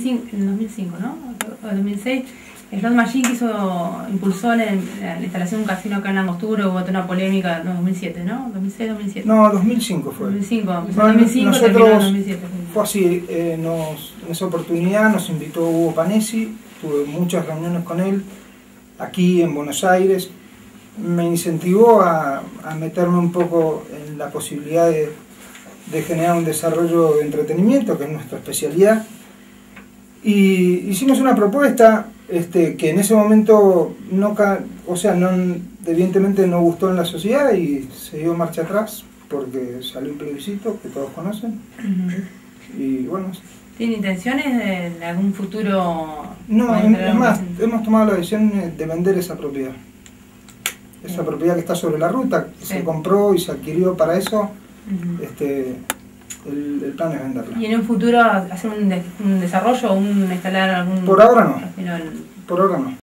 2005, en 2005, ¿no? O 2006, Slot Machine quiso, impulsó la, la instalación de un casino acá en Angostura, hubo toda una polémica, no, 2007, ¿no? 2006, 2007. No, 2005 fue. 2005, empezó No, en 2005, terminó en nosotros 2007. fue así, eh, nos, en esa oportunidad nos invitó Hugo Panesi, tuve muchas reuniones con él aquí en Buenos Aires, me incentivó a, a meterme un poco en la posibilidad de, de generar un desarrollo de entretenimiento, que es nuestra especialidad, y hicimos una propuesta este, que en ese momento no, o sea, no, evidentemente no gustó en la sociedad y se dio marcha atrás porque salió un plebiscito que todos conocen y bueno, ¿Tiene intenciones de, algún futuro? no, es, más, hemos tomado la decisión de vender esa propiedad. Esa propiedad que está sobre la ruta, que Sí. se compró y se adquirió para eso, este, el, el plan es venderla. ¿Y en un futuro hacer un, de- un desarrollo o un instalar algún Por ahora no. Por ahora no.